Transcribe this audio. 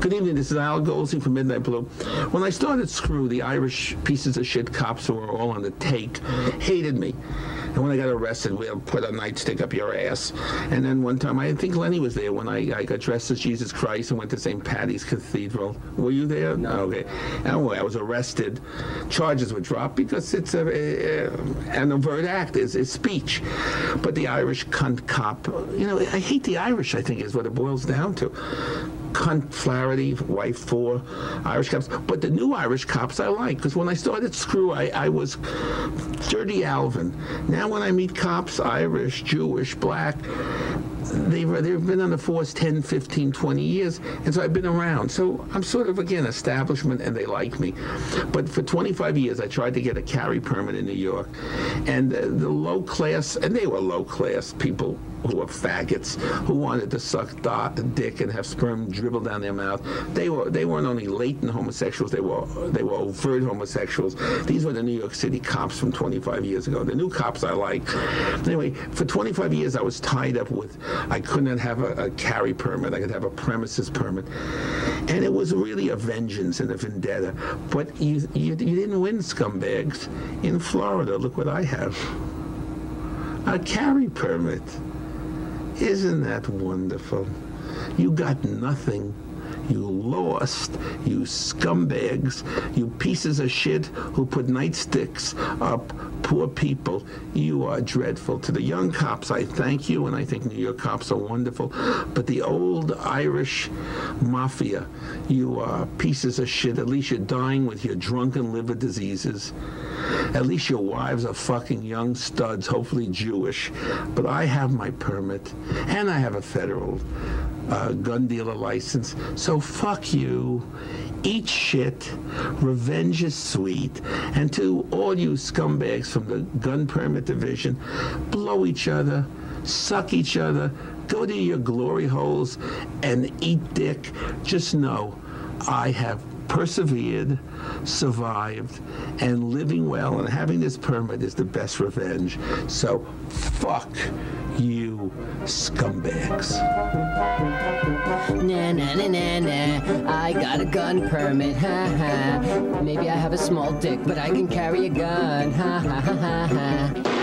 Good evening. This is Al Goldstein from Midnight Blue. When I started Screw, the Irish pieces of shit cops who were all on the take hated me. And when I got arrested, we'll put a nightstick up your ass. And then one time, I think Lenny was there when I, I got dressed as Jesus Christ and went to St. Patty's Cathedral. Were you there? No. Okay. Anyway, I was arrested. Charges were dropped because it's a, a, an overt act. It's, it's speech. But the Irish cunt cop, you know, I hate the Irish, I think, is what it boils down to cunt Flaherty, wife four, Irish cops. But the new Irish cops I like because when I started Screw, I, I was dirty Alvin. Now when I meet cops, Irish, Jewish, black, they've, they've been on the force 10, 15, 20 years, and so I've been around. So I'm sort of, again, establishment, and they like me. But for 25 years, I tried to get a carry permit in New York, and the, the low class, and they were low class people who were faggots, who wanted to suck dick and have sperm dribble down their mouth. They were they weren't only latent homosexuals, they were they were overt homosexuals. These were the New York City cops from 25 years ago. The new cops I like. Anyway, for 25 years I was tied up with I couldn't have a, a carry permit. I could have a premises permit, and it was really a vengeance and a vendetta. But you you, you didn't win, scumbags. In Florida, look what I have. A carry permit. Isn't that wonderful? You got nothing. You lost, you scumbags, you pieces of shit who put nightsticks up poor people. You are dreadful. To the young cops, I thank you, and I think New York cops are wonderful. But the old Irish mafia, you are pieces of shit. At least you're dying with your drunken liver diseases. At least your wives are fucking young studs, hopefully Jewish. But I have my permit, and I have a federal uh, gun dealer license. So fuck you. Eat shit. Revenge is sweet. And to all you scumbags from the gun permit division, blow each other, suck each other, go to your glory holes and eat dick. Just know I have persevered, survived, and living well and having this permit is the best revenge. So fuck you scumbags. Nah, nah, nah, nah, nah. I got a gun permit, ha ha. Maybe I have a small dick, but I can carry a gun, ha ha ha ha ha.